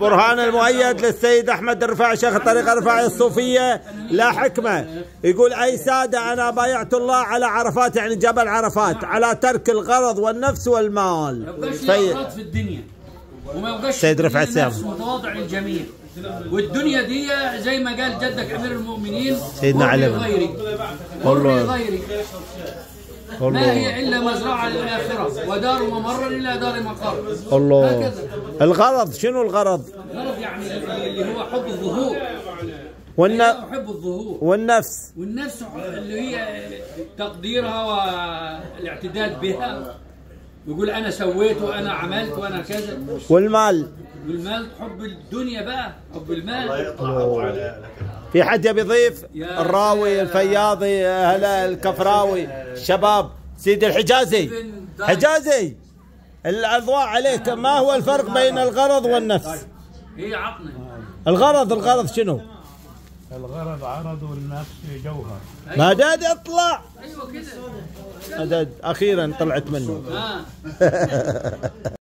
برهان المؤيد للسيد أحمد الرفاعي شيخ الطريقة الرفاعية الصوفية. لا حكمة. يقول أي سادة أنا بايعت الله على عرفات يعني جبل عرفات على ترك الغرض والنفس والمال. في الدنيا. وما يبقاش سيد سام. نفس متواضع للجميع. والدنيا دي زي ما قال جدك أمير المؤمنين سيدنا علي. غيري. والله. غيري. ما هي إلا مزرعة للآخرة ودار ممر إلى دار مقر. الله هكذا. الغرض شنو الغرض؟ الغرض يعني اللي هو حب الظهور. والن... حب الظهور. والنفس. والنفس اللي هي تقديرها والاعتداد بها. يقول أنا سويت وأنا عملت وأنا كذا. والمال. والمال حب الدنيا بقى حب المال. في حد يبي يضيف؟ الراوي الفياضي هلا الكفراوي الشباب. سيدي الحجازي. حجازي. الأضواء عليك ما هو الفرق بين الغرض والنفس؟ هي عقنا الغرض الغرض شنو؟ الغرض عرض والنفس جوهر مدد اطلع أيوه كده. مدد أخيرا طلعت منه. آه.